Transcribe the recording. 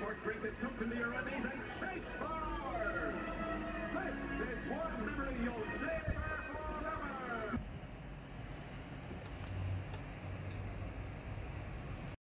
Port brings it to the Iranian.